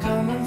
Come on.